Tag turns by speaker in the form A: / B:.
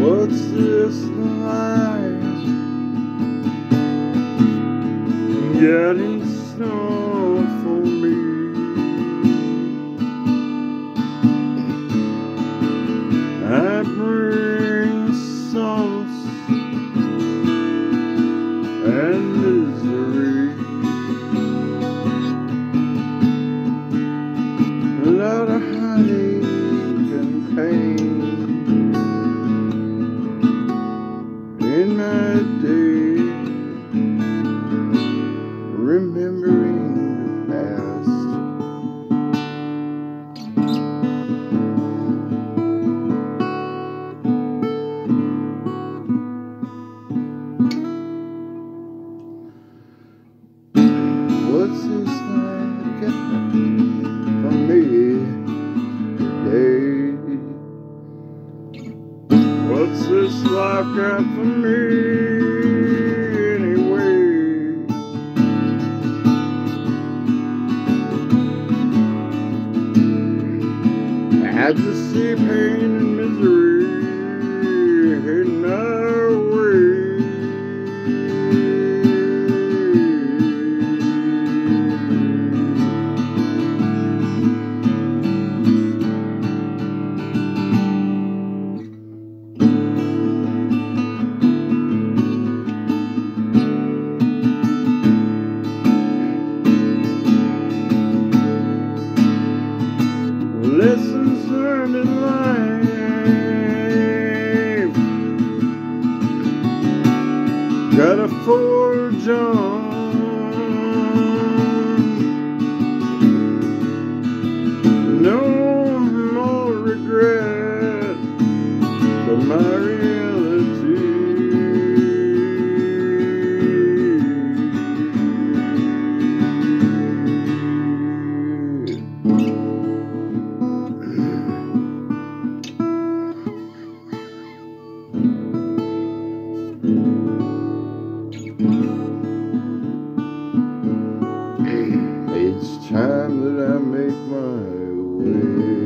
A: What's this life? Getting not for me. I bring songs and remembering the past. What's this like for me today? What's this life got for me I just see pain and misery. In our concerned in life. Gotta forge on. No more regret for my time that I make my way.